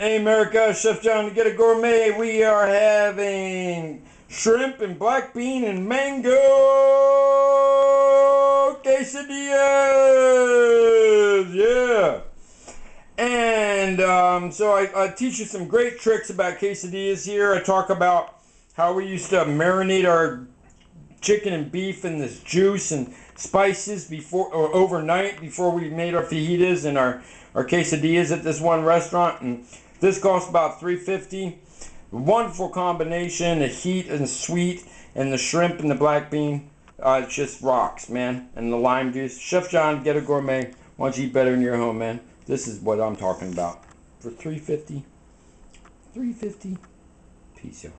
Hey America, Chef John the Ghetto Gourmet. We are having shrimp and black bean and mango quesadillas. Yeah. And um, so I, I teach you some great tricks about quesadillas here. I talk about how we used to marinate our chicken and beef in this juice and spices before or overnight before we made our fajitas and our, our quesadillas at this one restaurant. And this costs about 350 Wonderful combination, the heat and sweet, and the shrimp and the black bean. Uh, it just rocks, man. And the lime juice. Chef John, Ghetto Gourmet. Why don't you eat better in your home, man? This is what I'm talking about. For 350 350 Peace, y'all.